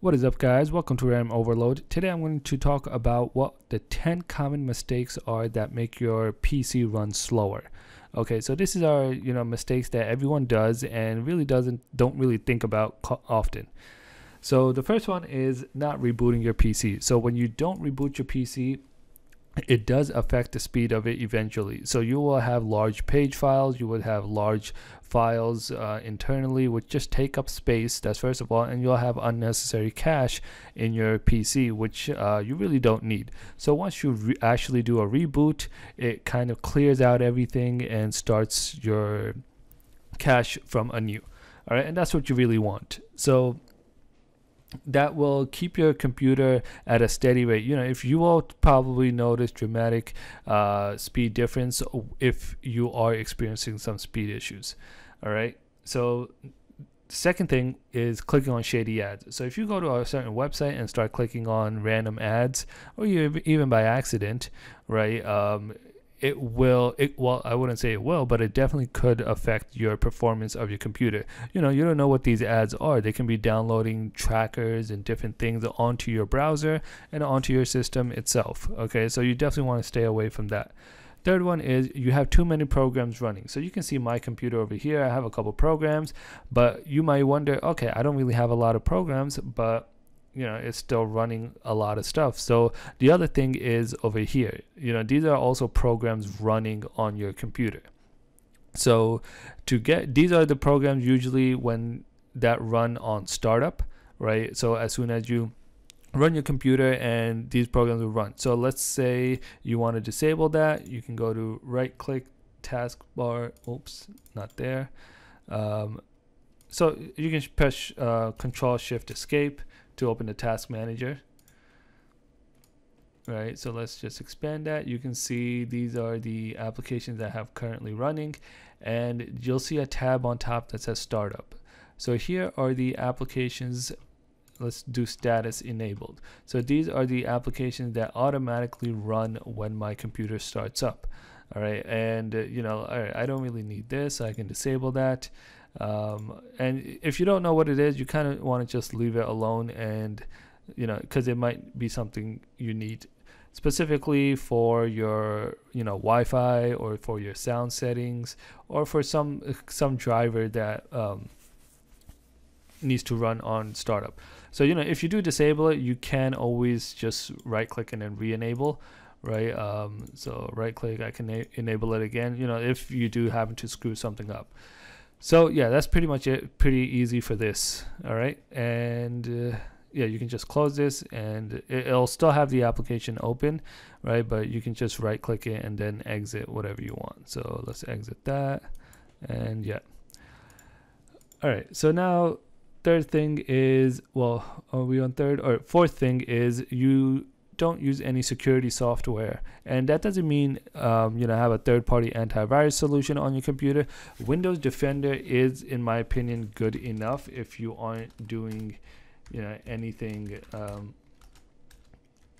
What is up guys, welcome to RAM Overload. Today I'm going to talk about what the 10 common mistakes are that make your PC run slower. Okay, so this is our, you know, mistakes that everyone does and really doesn't don't really think about often. So the first one is not rebooting your PC. So when you don't reboot your PC, it does affect the speed of it eventually. So you will have large page files, you would have large files uh, internally, which just take up space. That's first of all, and you'll have unnecessary cache in your PC, which uh, you really don't need. So once you actually do a reboot, it kind of clears out everything and starts your cache from anew. All right, and that's what you really want. So that will keep your computer at a steady rate. You know, if you will probably notice dramatic uh, speed difference if you are experiencing some speed issues. All right. So second thing is clicking on shady ads. So if you go to a certain website and start clicking on random ads, or you even by accident, right? Um, it will it well i wouldn't say it will but it definitely could affect your performance of your computer. You know you don't know what these ads are. They can be downloading trackers and different things onto your browser and onto your system itself okay? So you definitely want to stay away from that. Third one is you have too many programs running. So you can see my computer over here. I have a couple programs but you might wonder okay i don't really have a lot of programs but you know it's still running a lot of stuff. So the other thing is over here you know these are also programs running on your computer. So to get these are the programs usually when that run on startup right? So as soon as you run your computer and these programs will run. So let's say you want to disable that you can go to right click taskbar oops not there. Um, so you can press uh, control shift escape to open the task manager. Right so let's just expand that. You can see these are the applications that have currently running and you'll see a tab on top that says startup. So here are the applications. Let's do status enabled. So these are the applications that automatically run when my computer starts up. All right and uh, you know all right I don't really need this I can disable that um, and if you don't know what it is, you kind of want to just leave it alone and, you know, because it might be something you need specifically for your, you know, Wi-Fi or for your sound settings or for some some driver that um, needs to run on startup. So, you know, if you do disable it, you can always just right click and then re-enable right um, so right click I can enable it again you know if you do happen to screw something up so yeah, that's pretty much it. Pretty easy for this. All right, and uh, yeah, you can just close this, and it'll still have the application open, right? But you can just right click it and then exit whatever you want. So let's exit that, and yeah. All right, so now third thing is well, are we on third or fourth thing is you don't use any security software. And that doesn't mean um, you know have a third-party antivirus solution on your computer. Windows Defender is, in my opinion, good enough if you aren't doing you know anything um,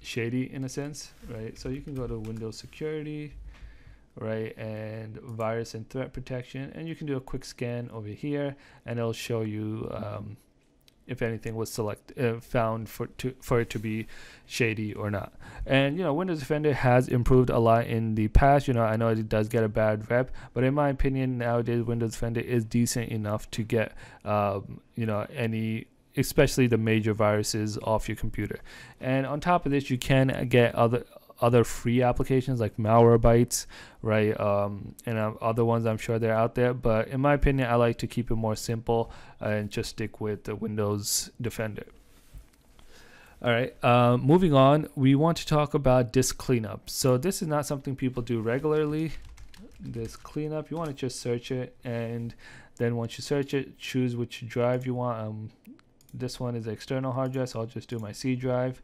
shady in a sense, right? So you can go to Windows Security, right, and virus and threat protection, and you can do a quick scan over here, and it'll show you. Um, if anything was select uh, found for to for it to be shady or not. And you know, Windows Defender has improved a lot in the past. You know, I know it does get a bad rep, but in my opinion, nowadays Windows Defender is decent enough to get um, you know any especially the major viruses off your computer. And on top of this, you can get other other free applications like Malwarebytes, right? Um, and uh, other ones I'm sure they're out there. But in my opinion, I like to keep it more simple and just stick with the Windows Defender. All right, uh, moving on, we want to talk about disk cleanup. So this is not something people do regularly. Disk cleanup, you want to just search it, and then once you search it, choose which drive you want. Um, this one is external hard drive, so I'll just do my C drive,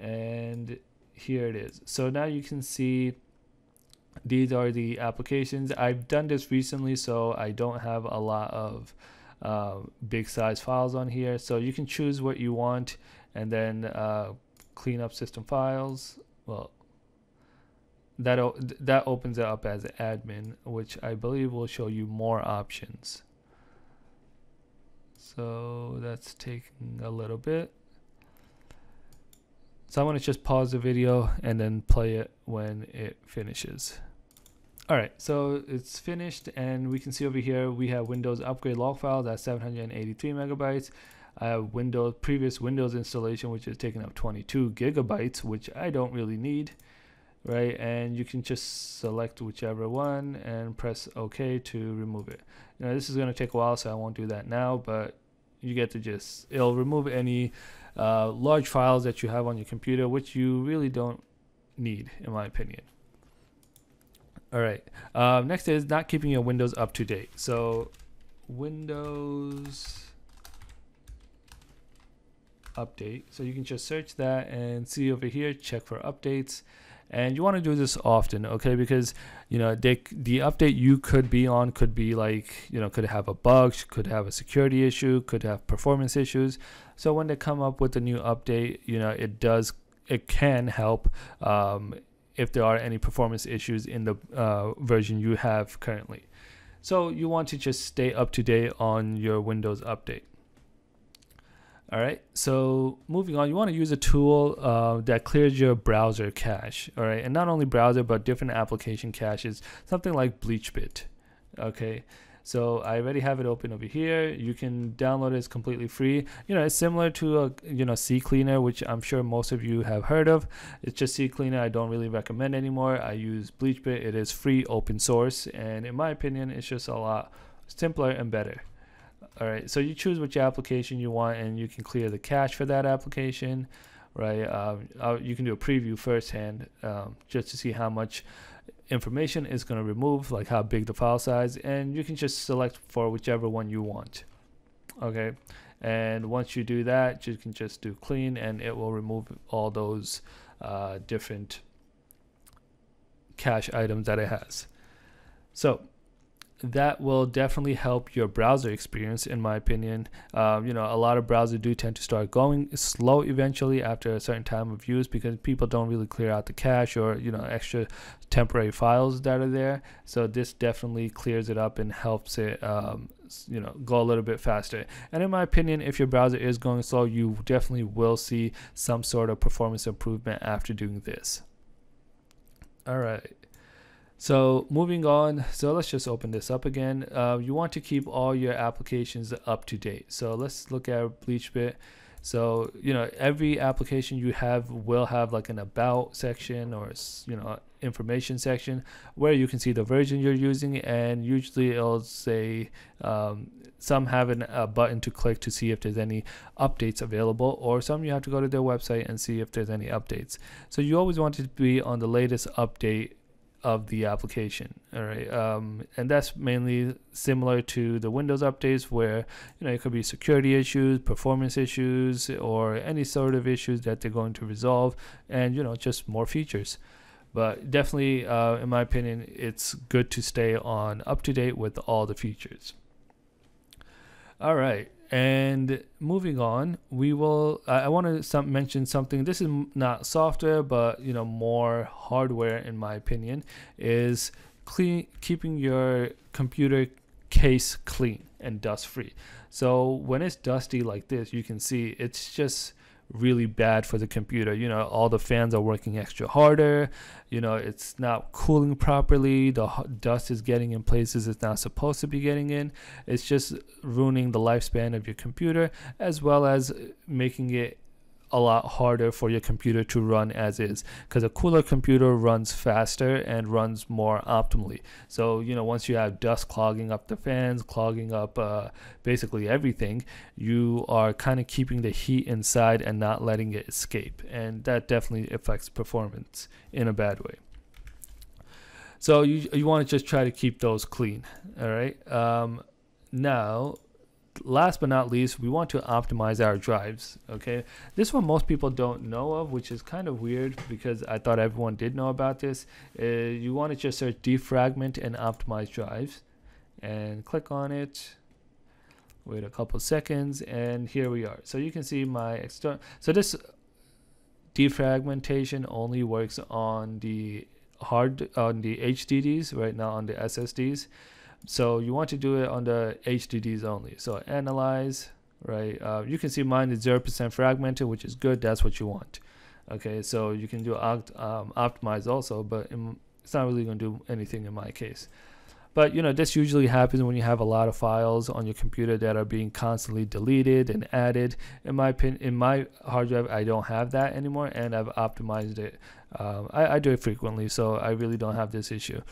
and here it is. So now you can see these are the applications. I've done this recently, so I don't have a lot of uh, big size files on here. So you can choose what you want and then uh, clean up system files. Well, that that opens it up as admin, which I believe will show you more options. So that's taking a little bit. So I want to just pause the video and then play it when it finishes. All right, so it's finished and we can see over here we have Windows upgrade log file that's 783 megabytes. I have Windows previous Windows installation which is taking up 22 gigabytes which I don't really need right and you can just select whichever one and press OK to remove it. Now this is going to take a while so I won't do that now but you get to just it'll remove any uh, large files that you have on your computer which you really don't need in my opinion. All right. Um, next is not keeping your Windows up to date. So Windows update. So you can just search that and see over here, check for updates. And you want to do this often, okay? Because you know they, the update you could be on could be like you know could have a bug, could have a security issue, could have performance issues. So when they come up with a new update, you know it does it can help um, if there are any performance issues in the uh, version you have currently. So you want to just stay up to date on your Windows update. All right, so moving on, you want to use a tool uh, that clears your browser cache. All right, and not only browser, but different application caches, something like BleachBit. Okay, so I already have it open over here. You can download it. It's completely free. You know, it's similar to a you know CCleaner, which I'm sure most of you have heard of. It's just CCleaner. I don't really recommend anymore. I use BleachBit. It is free, open source, and in my opinion, it's just a lot simpler and better. All right, so you choose which application you want, and you can clear the cache for that application, right? Um, you can do a preview firsthand um, just to see how much information is going to remove, like how big the file size, and you can just select for whichever one you want. Okay, and once you do that, you can just do clean, and it will remove all those uh, different cache items that it has. So that will definitely help your browser experience in my opinion. Um, you know a lot of browsers do tend to start going slow eventually after a certain time of use because people don't really clear out the cache or you know extra temporary files that are there. So this definitely clears it up and helps it um, you know go a little bit faster. And in my opinion if your browser is going slow you definitely will see some sort of performance improvement after doing this. All right so moving on, so let's just open this up again. Uh, you want to keep all your applications up to date. So let's look at BleachBit. So you know every application you have will have like an about section or you know information section where you can see the version you're using, and usually it'll say um, some have an, a button to click to see if there's any updates available, or some you have to go to their website and see if there's any updates. So you always want to be on the latest update of the application all right? Um, and that's mainly similar to the windows updates where you know it could be security issues performance issues or any sort of issues that they're going to resolve and you know just more features. But definitely uh, in my opinion it's good to stay on up to date with all the features. All right and moving on, we will. I, I want to some, mention something. This is not software, but you know more hardware, in my opinion, is clean keeping your computer case clean and dust free. So when it's dusty like this, you can see it's just really bad for the computer. You know, all the fans are working extra harder. You know, it's not cooling properly. The dust is getting in places it's not supposed to be getting in. It's just ruining the lifespan of your computer as well as uh, making it a lot harder for your computer to run as is because a cooler computer runs faster and runs more optimally. So you know once you have dust clogging up the fans clogging up uh, basically everything you are kind of keeping the heat inside and not letting it escape and that definitely affects performance in a bad way. So you, you want to just try to keep those clean all right? Um, now last but not least, we want to optimize our drives. Okay, this one most people don't know of, which is kind of weird because I thought everyone did know about this. Uh, you want to just search defragment and optimize drives, and click on it. Wait a couple seconds, and here we are. So you can see my external. So this defragmentation only works on the hard on the HDDs right now on the SSDs. So you want to do it on the HDDs only. So analyze, right? Uh, you can see mine is 0% fragmented, which is good. That's what you want. Okay, so you can do opt, um, optimize also, but in, it's not really going to do anything in my case. But you know, this usually happens when you have a lot of files on your computer that are being constantly deleted and added. In my opinion, in my hard drive, I don't have that anymore, and I've optimized it. Um, I, I do it frequently, so I really don't have this issue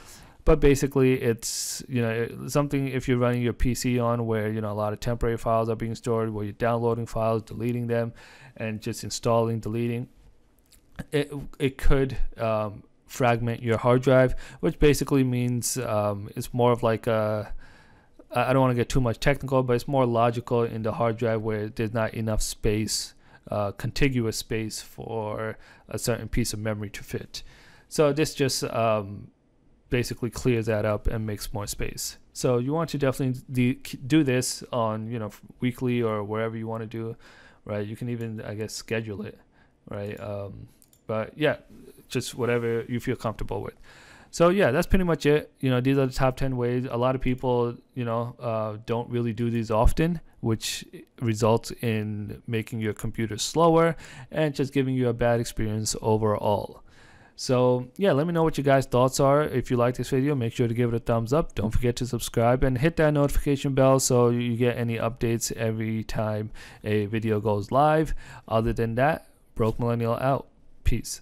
but basically it's you know something if you're running your pc on where you know a lot of temporary files are being stored where you're downloading files deleting them and just installing deleting it, it could um, fragment your hard drive, which basically means um, it's more of like a I don't want to get too much technical, but it's more logical in the hard drive where there's not enough space, uh, contiguous space for a certain piece of memory to fit. So this just um, basically clears that up and makes more space. So you want to definitely do this on you know weekly or wherever you want to do, right? You can even I guess schedule it, right? Um, but yeah, just whatever you feel comfortable with. So yeah, that's pretty much it. You know, these are the top 10 ways. A lot of people, you know, uh, don't really do these often, which results in making your computer slower and just giving you a bad experience overall. So yeah, let me know what you guys' thoughts are. If you like this video, make sure to give it a thumbs up. Don't forget to subscribe and hit that notification bell so you get any updates every time a video goes live. Other than that, Broke Millennial out. Peace.